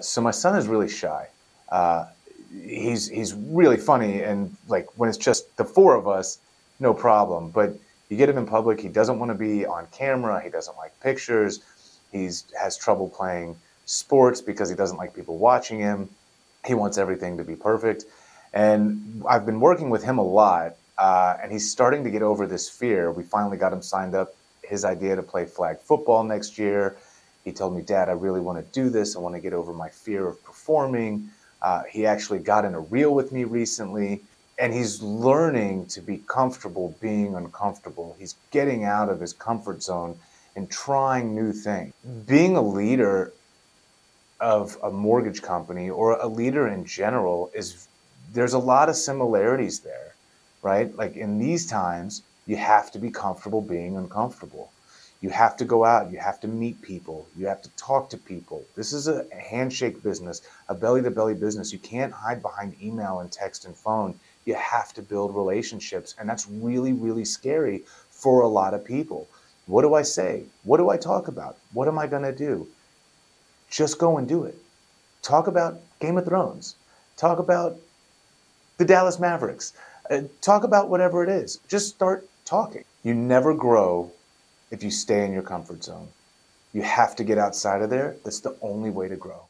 So my son is really shy. Uh, he's he's really funny, and like when it's just the four of us, no problem. But you get him in public, he doesn't want to be on camera. He doesn't like pictures. He's has trouble playing sports because he doesn't like people watching him. He wants everything to be perfect, and I've been working with him a lot, uh, and he's starting to get over this fear. We finally got him signed up. His idea to play flag football next year he told me, Dad, I really want to do this. I want to get over my fear of performing. Uh, he actually got in a reel with me recently, and he's learning to be comfortable being uncomfortable. He's getting out of his comfort zone and trying new things. Being a leader of a mortgage company or a leader in general is there's a lot of similarities there, right? Like in these times, you have to be comfortable being uncomfortable. You have to go out, you have to meet people, you have to talk to people. This is a handshake business, a belly to belly business. You can't hide behind email and text and phone. You have to build relationships. And that's really, really scary for a lot of people. What do I say? What do I talk about? What am I going to do? Just go and do it. Talk about Game of Thrones. Talk about the Dallas Mavericks. Uh, talk about whatever it is. Just start talking. You never grow if you stay in your comfort zone. You have to get outside of there. That's the only way to grow.